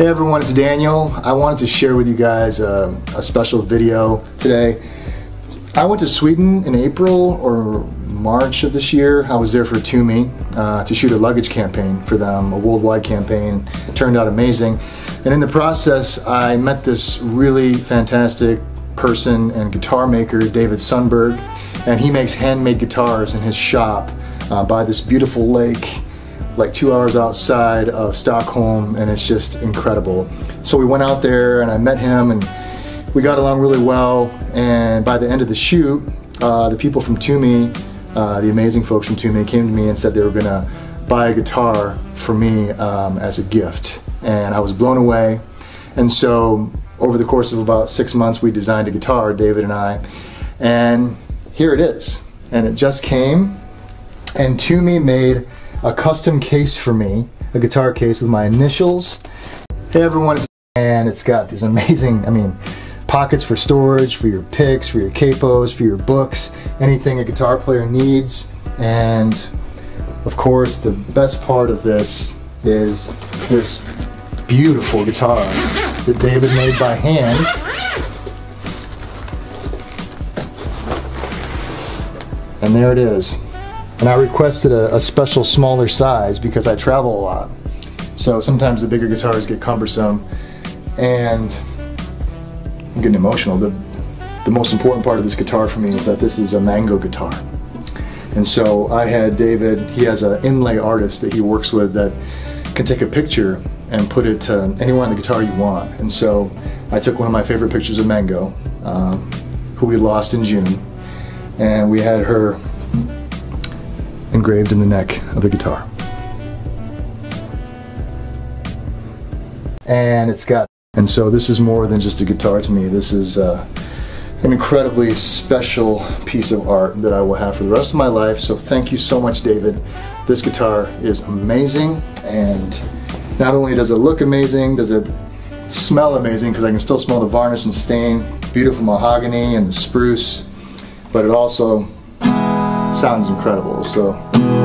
Hey everyone, it's Daniel. I wanted to share with you guys uh, a special video today. I went to Sweden in April or March of this year. I was there for Tumi uh, to shoot a luggage campaign for them, a worldwide campaign. It turned out amazing. And in the process, I met this really fantastic person and guitar maker, David Sundberg, and he makes handmade guitars in his shop uh, by this beautiful lake like two hours outside of Stockholm and it's just incredible. So we went out there and I met him and we got along really well. And by the end of the shoot, uh, the people from Tumi, uh, the amazing folks from Tumi came to me and said they were gonna buy a guitar for me um, as a gift. And I was blown away. And so over the course of about six months we designed a guitar, David and I, and here it is. And it just came. And Tumi made a custom case for me, a guitar case with my initials. Hey everyone, and it's got these amazing, I mean, pockets for storage, for your picks, for your capos, for your books, anything a guitar player needs. And of course, the best part of this is this beautiful guitar that David made by hand. And there it is and I requested a, a, special smaller size because I travel a lot. So sometimes the bigger guitars get cumbersome and I'm getting emotional. The, the most important part of this guitar for me is that this is a mango guitar. And so I had David, he has an inlay artist that he works with that can take a picture and put it to anywhere on the guitar you want. And so I took one of my favorite pictures of Mango, uh, who we lost in June, and we had her engraved in the neck of the guitar. And it's got, and so this is more than just a guitar to me. This is uh, an incredibly special piece of art that I will have for the rest of my life. So thank you so much, David. This guitar is amazing, and not only does it look amazing, does it smell amazing because I can still smell the varnish and stain, beautiful mahogany and the spruce, but it also sounds incredible. So.